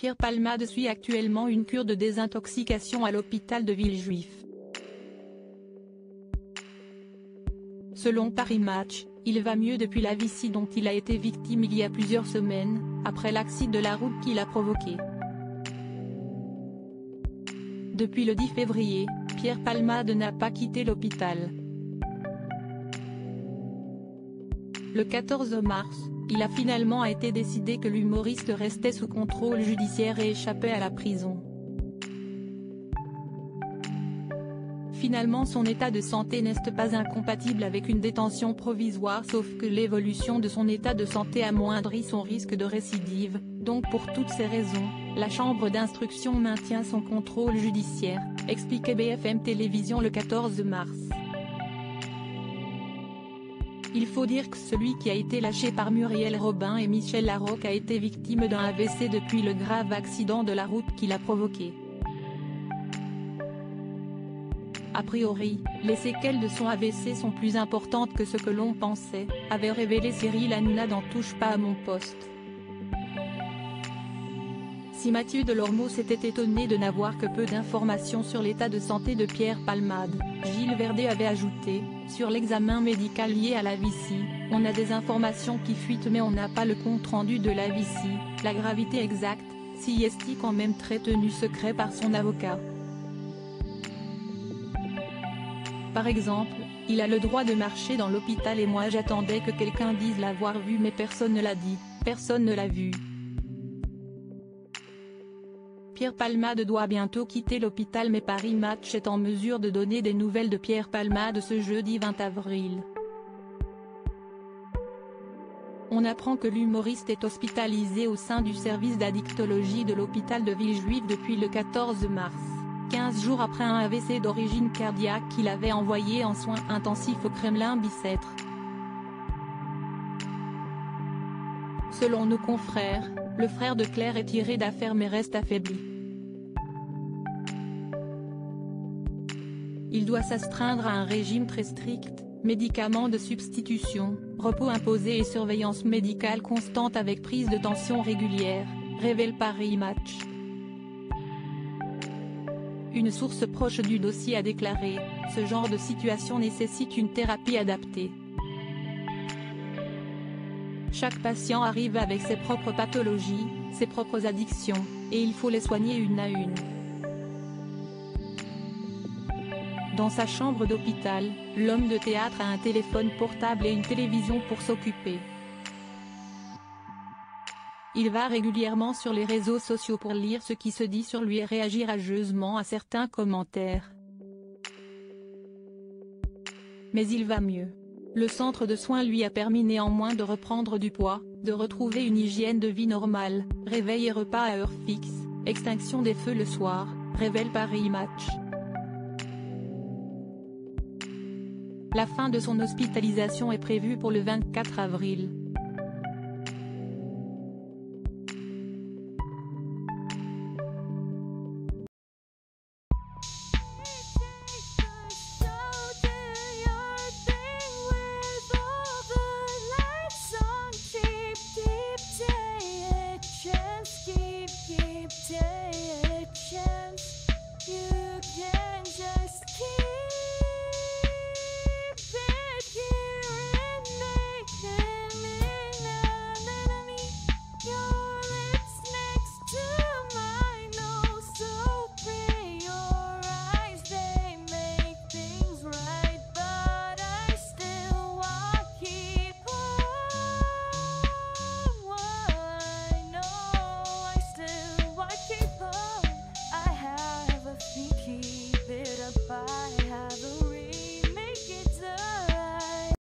Pierre Palmade suit actuellement une cure de désintoxication à l'hôpital de Villejuif. Selon Paris Match, il va mieux depuis la vicie dont il a été victime il y a plusieurs semaines, après l'accident de la route qu'il a provoqué. Depuis le 10 février, Pierre Palmade n'a pas quitté l'hôpital. Le 14 mars, il a finalement été décidé que l'humoriste restait sous contrôle judiciaire et échappait à la prison. Finalement son état de santé n'est pas incompatible avec une détention provisoire sauf que l'évolution de son état de santé amoindrit son risque de récidive, donc pour toutes ces raisons, la chambre d'instruction maintient son contrôle judiciaire, expliquait BFM Télévision le 14 mars. Il faut dire que celui qui a été lâché par Muriel Robin et Michel Larocque a été victime d'un AVC depuis le grave accident de la route qu'il a provoqué. A priori, les séquelles de son AVC sont plus importantes que ce que l'on pensait, avait révélé Cyril Hanouna dans Touche pas à mon poste. Si Mathieu Delormeau s'était étonné de n'avoir que peu d'informations sur l'état de santé de Pierre Palmade, Gilles Verdet avait ajouté, sur l'examen médical lié à la VICI, on a des informations qui fuitent mais on n'a pas le compte-rendu de la VICI, la gravité exacte, si est quand même très tenu secret par son avocat? Par exemple, il a le droit de marcher dans l'hôpital et moi j'attendais que quelqu'un dise l'avoir vu mais personne ne l'a dit, personne ne l'a vu. Pierre Palmade doit bientôt quitter l'hôpital mais Paris Match est en mesure de donner des nouvelles de Pierre Palmade ce jeudi 20 avril. On apprend que l'humoriste est hospitalisé au sein du service d'addictologie de l'hôpital de Villejuif depuis le 14 mars. 15 jours après un AVC d'origine cardiaque qu'il avait envoyé en soins intensifs au Kremlin Bicêtre. Selon nos confrères, le frère de Claire est tiré d'affaire mais reste affaibli. Il doit s'astreindre à un régime très strict, médicaments de substitution, repos imposé et surveillance médicale constante avec prise de tension régulière, révèle Paris Match. Une source proche du dossier a déclaré, ce genre de situation nécessite une thérapie adaptée. Chaque patient arrive avec ses propres pathologies, ses propres addictions, et il faut les soigner une à une. Dans sa chambre d'hôpital, l'homme de théâtre a un téléphone portable et une télévision pour s'occuper. Il va régulièrement sur les réseaux sociaux pour lire ce qui se dit sur lui et réagir rageusement à certains commentaires. Mais il va mieux. Le centre de soins lui a permis néanmoins de reprendre du poids, de retrouver une hygiène de vie normale, réveil et repas à heure fixe, extinction des feux le soir, révèle Paris Match. La fin de son hospitalisation est prévue pour le 24 avril.